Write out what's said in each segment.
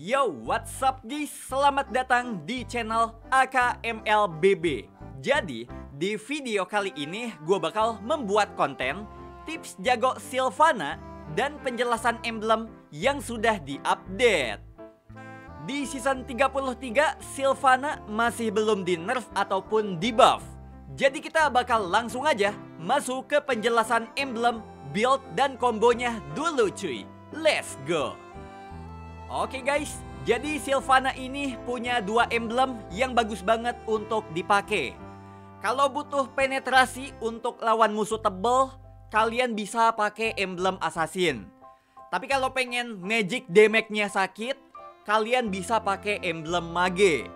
Yo, what's up guys? Selamat datang di channel AKMLBB. Jadi, di video kali ini gue bakal membuat konten tips jago Sylvana dan penjelasan emblem yang sudah diupdate. Di season 33, Sylvana masih belum di nerf ataupun di buff. Jadi kita bakal langsung aja masuk ke penjelasan emblem, build, dan kombonya dulu cuy. Let's go! Oke guys, jadi Sylvana ini punya dua emblem yang bagus banget untuk dipakai. Kalau butuh penetrasi untuk lawan musuh tebel, kalian bisa pakai emblem assassin. Tapi kalau pengen magic damage-nya sakit, kalian bisa pakai emblem mage.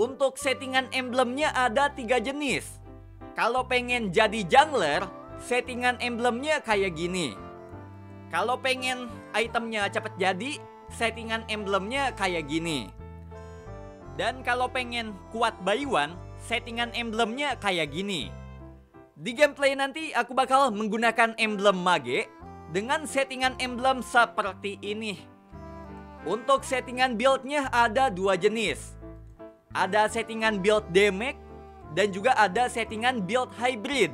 Untuk settingan emblemnya ada tiga jenis. Kalau pengen jadi jungler, settingan emblemnya kayak gini. Kalau pengen itemnya cepet jadi, settingan emblemnya kayak gini. Dan kalau pengen kuat by one, settingan emblemnya kayak gini. Di gameplay nanti aku bakal menggunakan emblem mage dengan settingan emblem seperti ini. Untuk settingan buildnya ada dua jenis. Ada settingan build damage dan juga ada settingan build hybrid.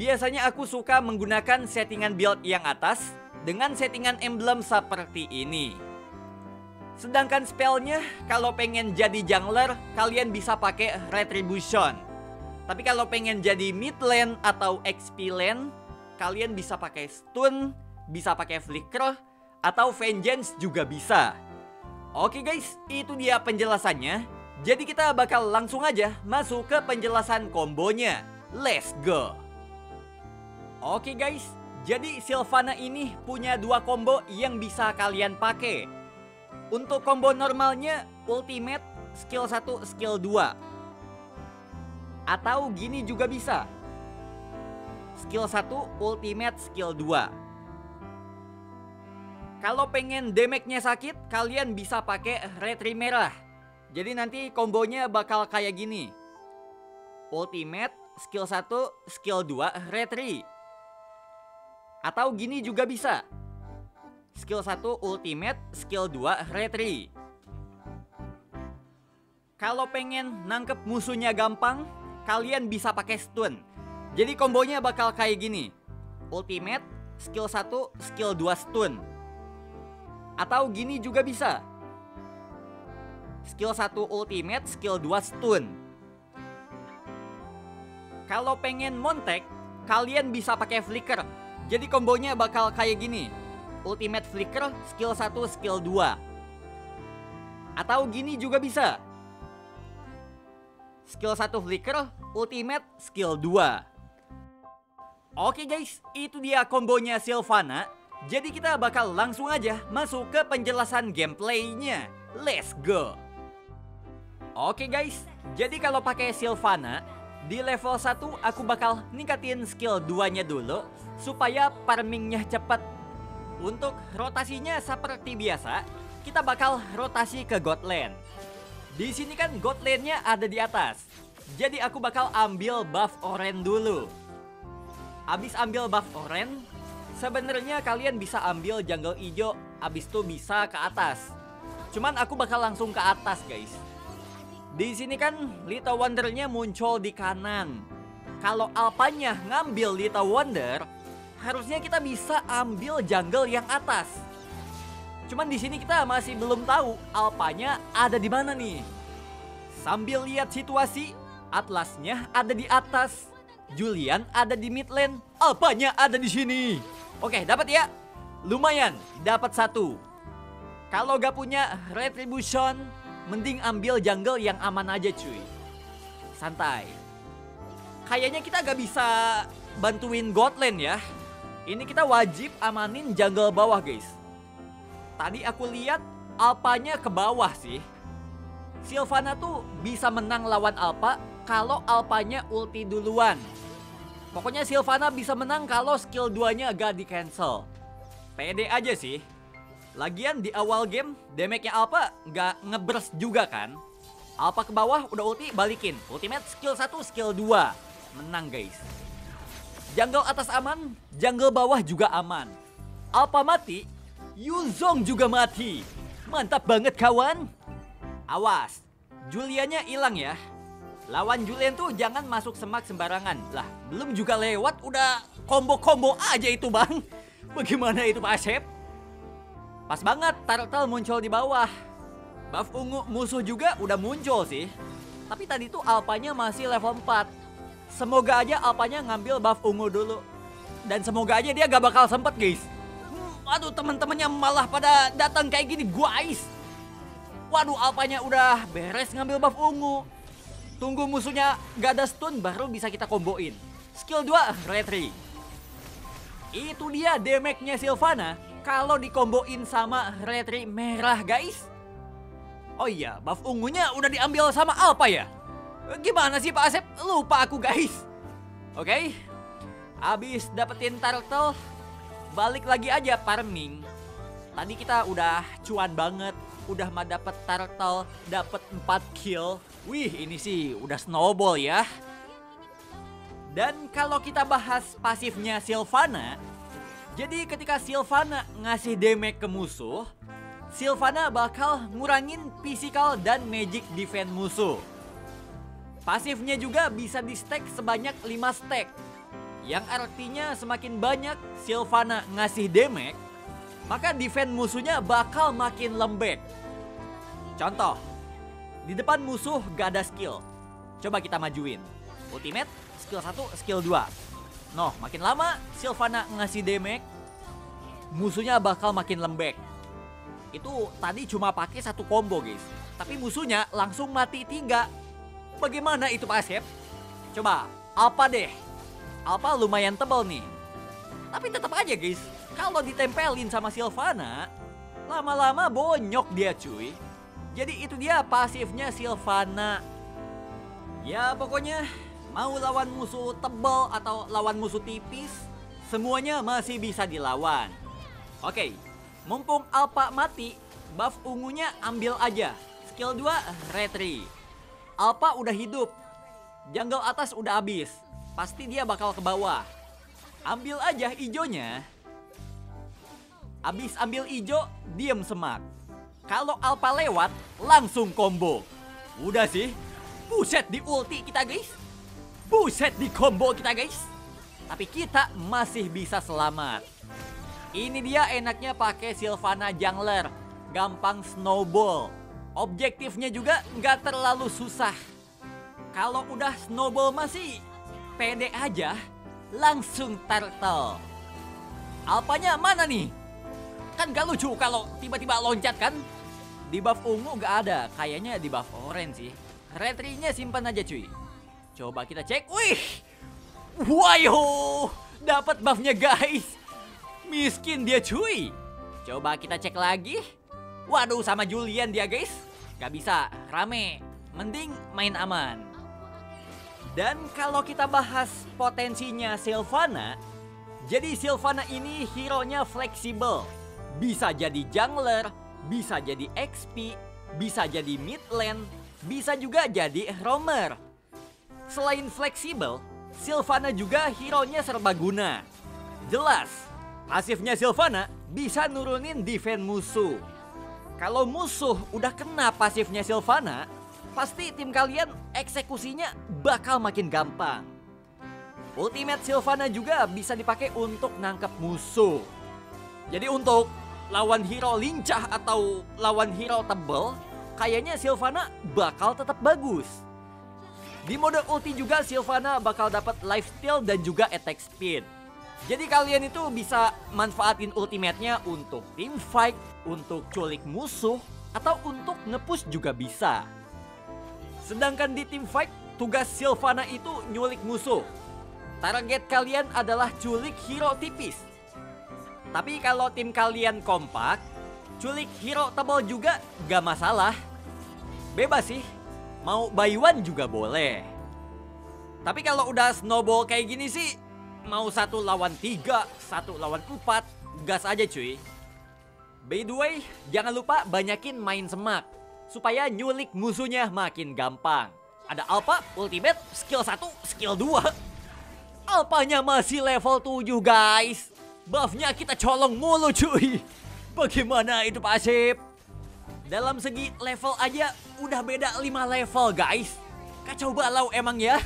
Biasanya aku suka menggunakan settingan build yang atas dengan settingan emblem seperti ini. Sedangkan spellnya, kalau pengen jadi jungler, kalian bisa pakai Retribution. Tapi kalau pengen jadi mid lane atau XP lane, kalian bisa pakai Stun, bisa pakai Flicker, atau Vengeance juga bisa. Oke guys, itu dia penjelasannya. Jadi kita bakal langsung aja masuk ke penjelasan kombonya. Let's go! Oke guys, jadi Sylvana ini punya dua combo yang bisa kalian pakai. Untuk combo normalnya ultimate skill 1 skill 2. Atau gini juga bisa. Skill 1 ultimate skill 2. Kalau pengen damage-nya sakit, kalian bisa pakai retri merah. Jadi nanti kombonya bakal kayak gini. Ultimate skill 1 skill 2 retri. Atau gini juga bisa. Skill 1 ultimate, skill 2 retri. Kalau pengen nangkep musuhnya gampang, kalian bisa pakai stun. Jadi kombonya bakal kayak gini. Ultimate, skill 1, skill 2 stun. Atau gini juga bisa. Skill 1 ultimate, skill 2 stun. Kalau pengen montek, kalian bisa pakai flicker jadi kombonya bakal kayak gini. Ultimate Flicker skill 1 skill 2. Atau gini juga bisa. Skill 1 Flicker, Ultimate skill 2. Oke guys, itu dia kombonya Sylvana. Jadi kita bakal langsung aja masuk ke penjelasan gameplaynya. Let's go. Oke guys, jadi kalau pakai Sylvana, di level 1 aku bakal ningkatin skill 2 nya dulu supaya farmingnya cepat. Untuk rotasinya seperti biasa, kita bakal rotasi ke God Land. Di sini kan God Land-nya ada di atas. Jadi aku bakal ambil buff orange dulu. Abis ambil buff orange, sebenarnya kalian bisa ambil jungle hijau, abis itu bisa ke atas. Cuman aku bakal langsung ke atas, guys. Di sini kan Lita Wondernya muncul di kanan. Kalau Alpanya ngambil Lita Wonder, harusnya kita bisa ambil jungle yang atas. Cuman di sini kita masih belum tahu alpanya ada di mana nih. Sambil lihat situasi, Atlasnya ada di atas, Julian ada di mid lane, alpanya ada di sini. Oke, dapat ya? Lumayan, dapat satu. Kalau gak punya retribution, mending ambil jungle yang aman aja cuy. Santai. Kayaknya kita gak bisa bantuin God lane ya. Ini kita wajib amanin jungle bawah guys. Tadi aku lihat Alpanya ke bawah sih. Sylvana tuh bisa menang lawan Alpa kalau Alpanya ulti duluan. Pokoknya Sylvana bisa menang kalau skill 2-nya gak di cancel. Pede aja sih. Lagian di awal game damage-nya Alpha gak ngeburst juga kan. Alpha ke bawah udah ulti balikin. Ultimate skill 1 skill 2. Menang guys. Jungle atas aman, jungle bawah juga aman. Alpha mati, Yuzong juga mati. Mantap banget kawan. Awas, Juliannya hilang ya. Lawan Julian tuh jangan masuk semak sembarangan. Lah, belum juga lewat udah combo-combo aja itu bang. Bagaimana itu Pak Asep? Pas banget turtle muncul di bawah. Buff ungu musuh juga udah muncul sih. Tapi tadi tuh alpanya masih level 4. Semoga aja alpanya ngambil buff ungu dulu. Dan semoga aja dia gak bakal sempet guys. Hmm, aduh teman-temannya malah pada datang kayak gini guys. Waduh alpanya udah beres ngambil buff ungu. Tunggu musuhnya gak ada stun baru bisa kita komboin. Skill 2 retri. Itu dia damage-nya Sylvana kalau dikomboin sama retri merah guys. Oh iya, buff ungunya udah diambil sama apa ya? Gimana sih Pak Asep? Lupa aku guys. Oke. Okay. Abis dapetin turtle, balik lagi aja farming. Tadi kita udah cuan banget udah mah dapet turtle, dapet 4 kill. Wih, ini sih udah snowball ya. Dan kalau kita bahas pasifnya Sylvana, jadi ketika Sylvana ngasih damage ke musuh, Sylvana bakal ngurangin physical dan magic defense musuh. Pasifnya juga bisa di stack sebanyak 5 stack. Yang artinya semakin banyak Sylvana ngasih damage, maka defense musuhnya bakal makin lembek. Contoh, di depan musuh gak ada skill. Coba kita majuin. Ultimate, skill 1, skill 2. Noh, makin lama Sylvana ngasih damage, musuhnya bakal makin lembek. Itu tadi cuma pakai satu combo guys. Tapi musuhnya langsung mati tiga. Bagaimana itu Pak Asep? Coba, apa deh? Apa lumayan tebal nih. Tapi tetap aja guys, kalau ditempelin sama Sylvana, lama-lama bonyok dia cuy. Jadi itu dia pasifnya Sylvana. Ya pokoknya mau lawan musuh tebal atau lawan musuh tipis, semuanya masih bisa dilawan. Oke, mumpung Alpha mati, buff ungunya ambil aja. Skill 2, retri. Alpha udah hidup. Jungle atas udah habis. Pasti dia bakal ke bawah. Ambil aja ijonya. Abis ambil ijo, diem semak. Kalau Alpha lewat, langsung combo. Udah sih. Buset di ulti kita guys. Buset di combo kita guys. Tapi kita masih bisa selamat. Ini dia enaknya pakai Sylvana Jungler. Gampang snowball. Objektifnya juga nggak terlalu susah. Kalau udah snowball masih pede aja, langsung turtle. Alpanya mana nih? Kan gak lucu kalau tiba-tiba loncat kan? Di buff ungu gak ada, kayaknya di buff orange sih. Retrinya simpan aja cuy. Coba kita cek. Wih! Wayo! Dapat buffnya guys. Miskin dia cuy. Coba kita cek lagi. Waduh sama Julian dia guys. Gak bisa, rame. Mending main aman. Dan kalau kita bahas potensinya Sylvana, jadi Sylvana ini hero-nya fleksibel. Bisa jadi jungler, bisa jadi XP, bisa jadi mid lane, bisa juga jadi roamer. Selain fleksibel, Sylvana juga hero-nya serbaguna. Jelas, pasifnya Sylvana bisa nurunin defense musuh. Kalau musuh udah kena pasifnya Sylvana, pasti tim kalian eksekusinya bakal makin gampang. Ultimate Sylvana juga bisa dipakai untuk nangkep musuh. Jadi untuk lawan hero lincah atau lawan hero tebel, kayaknya Sylvana bakal tetap bagus. Di mode ulti juga Sylvana bakal dapat lifesteal dan juga attack speed. Jadi kalian itu bisa manfaatin ultimate-nya untuk team fight, untuk culik musuh, atau untuk ngepush juga bisa. Sedangkan di team fight, tugas Sylvana itu nyulik musuh. Target kalian adalah culik hero tipis. Tapi kalau tim kalian kompak, culik hero tebal juga gak masalah. Bebas sih, mau buy one juga boleh. Tapi kalau udah snowball kayak gini sih, mau satu lawan tiga, satu lawan empat, gas aja cuy. By the way, jangan lupa banyakin main semak supaya nyulik musuhnya makin gampang. Ada Alpha, Ultimate, skill 1, skill 2. Alpanya masih level 7 guys. Buffnya kita colong mulu cuy. Bagaimana itu Pak Asip? Dalam segi level aja udah beda 5 level guys. Kacau balau emang ya.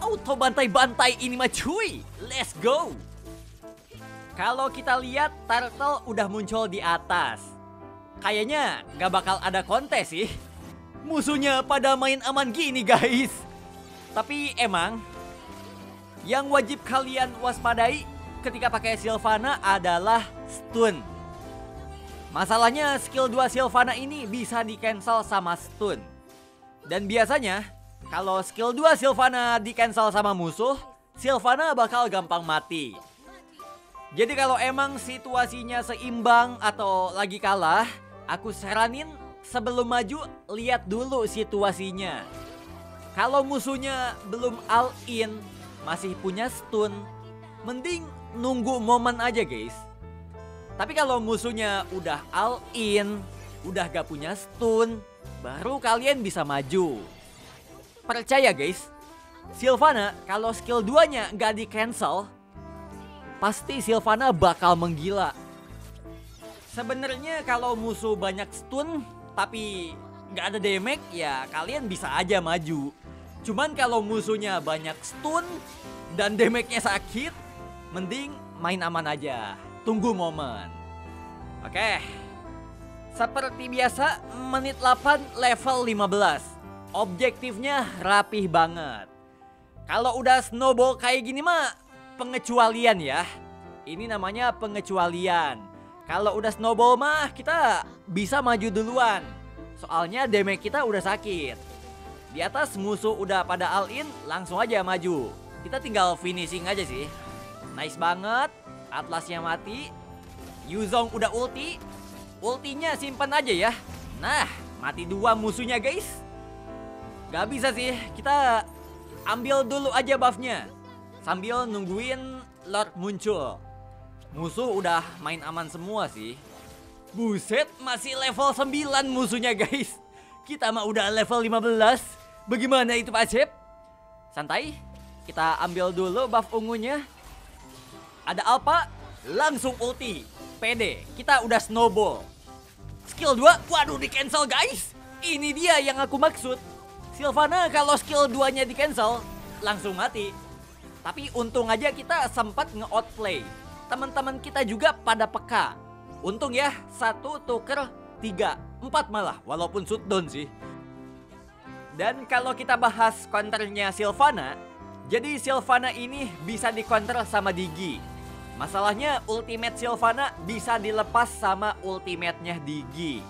Auto bantai-bantai ini mah cuy. Let's go. Kalau kita lihat turtle udah muncul di atas. Kayaknya gak bakal ada kontes sih. Musuhnya pada main aman gini guys. Tapi emang yang wajib kalian waspadai ketika pakai Sylvana adalah stun. Masalahnya skill 2 Sylvana ini bisa di cancel sama stun. Dan biasanya kalau skill 2 Sylvana di cancel sama musuh, Sylvana bakal gampang mati. Jadi kalau emang situasinya seimbang atau lagi kalah, aku saranin sebelum maju lihat dulu situasinya. Kalau musuhnya belum all in, masih punya stun, mending nunggu momen aja guys. Tapi kalau musuhnya udah all in, udah gak punya stun, baru kalian bisa maju. Percaya guys, Sylvana kalau skill 2-nya gak di cancel, pasti Sylvana bakal menggila. Sebenarnya kalau musuh banyak stun tapi gak ada damage ya kalian bisa aja maju. Cuman kalau musuhnya banyak stun dan damage-nya sakit, mending main aman aja tunggu momen. Oke. Seperti biasa, menit 8 level 15. Objektifnya rapih banget. Kalau udah snowball kayak gini mah pengecualian ya. Ini namanya pengecualian. Kalau udah snowball mah kita bisa maju duluan. Soalnya damage kita udah sakit. Di atas musuh udah pada all in, langsung aja maju. Kita tinggal finishing aja sih. Nice banget. Atlasnya mati. Yuzong udah ulti. Ultinya simpan aja ya. Nah, mati dua musuhnya guys. Gak bisa sih, kita ambil dulu aja buffnya. Sambil nungguin Lord muncul. Musuh udah main aman semua sih. Buset, masih level 9 musuhnya guys. Kita mah udah level 15. Bagaimana itu Pak Cep? Santai, kita ambil dulu buff ungunya. Ada Alpha, langsung ulti. PD, kita udah snowball. Skill 2, waduh di cancel guys. Ini dia yang aku maksud. Sylvana kalau skill 2-nya di cancel, langsung mati. Tapi untung aja kita sempat nge-outplay. Teman-teman kita juga pada peka. Untung ya, satu tuker tiga, empat malah, walaupun shutdown sih. Dan kalau kita bahas counternya Sylvana, jadi Sylvana ini bisa dikontrol sama Digi. Masalahnya ultimate Sylvana bisa dilepas sama ultimate-nya Digi.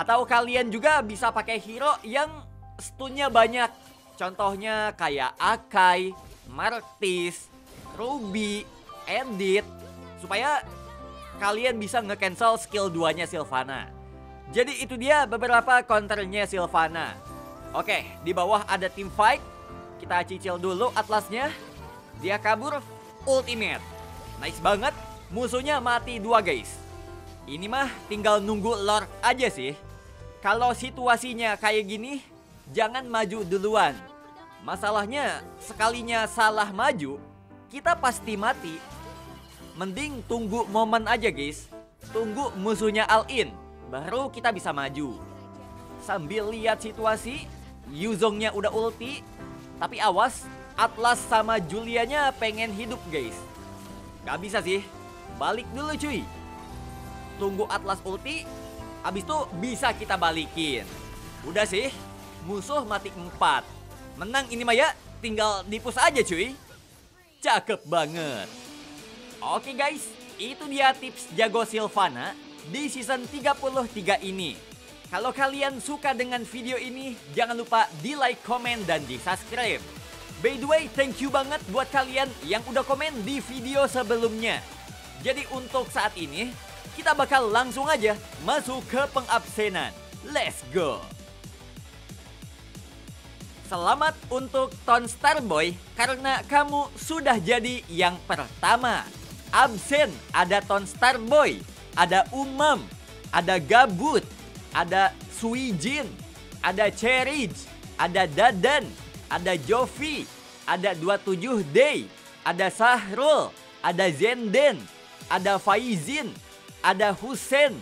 Atau kalian juga bisa pakai hero yang stunnya banyak. Contohnya kayak Akai, Martis, Ruby, Edit. Supaya kalian bisa nge-cancel skill 2-nya Sylvana. Jadi itu dia beberapa counternya Sylvana. Oke, di bawah ada team fight. Kita cicil dulu atlasnya. Dia kabur ultimate. Nice banget. Musuhnya mati dua guys. Ini mah tinggal nunggu lord aja sih. Kalau situasinya kayak gini, jangan maju duluan. Masalahnya sekalinya salah maju, kita pasti mati. Mending tunggu momen aja guys. Tunggu musuhnya all in, baru kita bisa maju. Sambil lihat situasi, Yuzongnya udah ulti, tapi awas, Atlas sama Julianya pengen hidup guys. Gak bisa sih. Balik dulu cuy. Tunggu Atlas ulti. Habis itu bisa kita balikin. Udah sih. Musuh mati 4. Menang ini Maya. Tinggal dipus aja cuy. Cakep banget. Oke guys. Itu dia tips jago Silvana di season 33 ini. Kalau kalian suka dengan video ini, jangan lupa di like, comment, dan di subscribe. By the way, thank you banget buat kalian yang udah komen di video sebelumnya. Jadi untuk saat ini, kita bakal langsung aja masuk ke pengabsenan. Let's go! Selamat untuk Ton Starboy karena kamu sudah jadi yang pertama. Absen ada Ton Starboy, ada Umam, ada Gabut, ada Suijin, ada Cherige, ada Dadan, ada Jovi, ada 27 Day, ada Sahrul, ada Zenden, ada Faizin, ada Husen,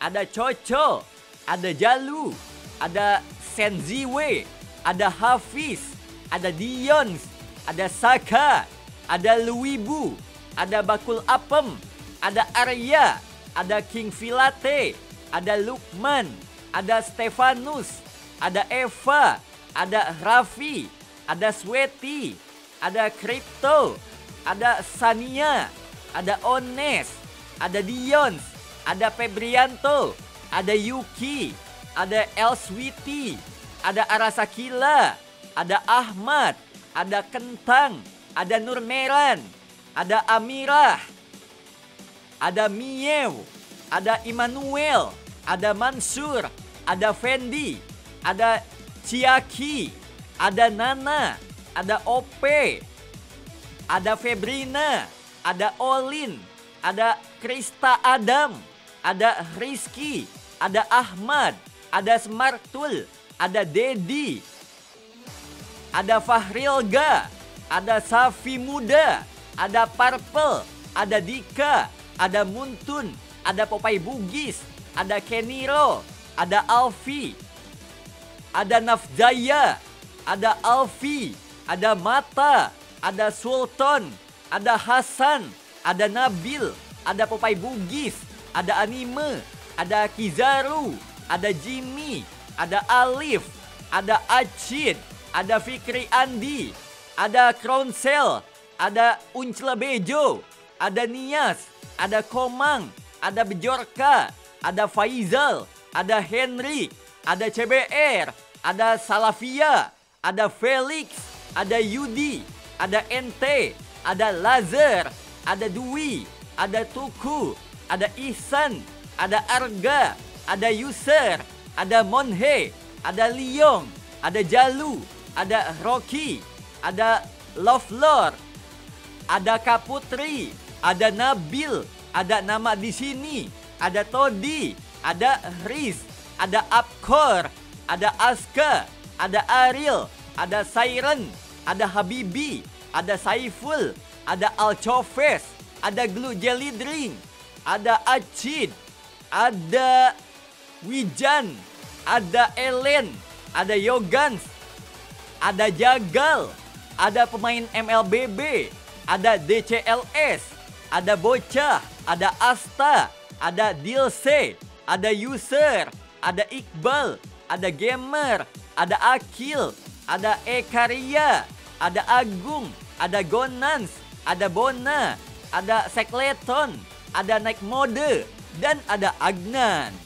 ada Coco, ada Jalu, ada Senziwe, ada Hafiz, ada Dions, ada Saka, ada Luibu, ada Bakul Apem, ada Arya, ada King Filate, ada Lukman, ada Stefanus, ada Eva, ada Raffi, ada Sweti, ada Crypto, ada Sania, ada Ones, ada Dions, ada Febrianto, ada Yuki, ada Elswiti, ada Arasakila, ada Ahmad, ada Kentang, ada Nurmeran, ada Amirah, ada Miew, ada Immanuel, ada Mansur, ada Fendi, ada Ciaki, ada Nana, ada Ope, ada Febrina, ada Olin, ada Krista Adam, ada Rizky, ada Ahmad, ada Smartul, ada Dedi, ada Fahrilga, ada Safi Muda, ada Purple, ada Dika, ada Muntun, ada Popeye Bugis, ada Keniro, ada Alfi, ada Nafjaya, ada Alfi, ada Mata, ada Sultan, ada Hasan, ada Nabil, ada Popeye Bugis, ada Anime, ada Kizaru, ada Jimmy, ada Alif, ada Acid, ada Fikri Andi, ada Kronsel, ada Uncla Bejo, ada Nias, ada Komang, ada Bejorka, ada Faizal, ada Henry, ada CBR, ada Salafia, ada Felix, ada Yudi, ada NT, ada Lazar, ada Dwi, ada Tuku, ada Ihsan, ada Arga, ada User, ada Monhe, ada Liong, ada Jalu, ada Rocky, ada Love Lord, ada Kaputri, ada Nabil, ada nama di sini, ada Todi, ada Riz, ada Apkor, ada Aska, ada Ariel, ada Siren, ada Habibi, ada Saiful, ada Alchofes, ada Glue Jelly Drink, ada Acid, ada Wijan, ada Ellen, ada Yogans, ada Jagal, ada pemain MLBB, ada DCLS, ada Bocah, ada Asta, ada Dilse, ada User, ada Iqbal, ada Gamer, ada Akil, ada Ekaria, ada Agung, ada Gonans, ada Bona, ada Sekleton, ada Naik Mode, dan ada Agnan.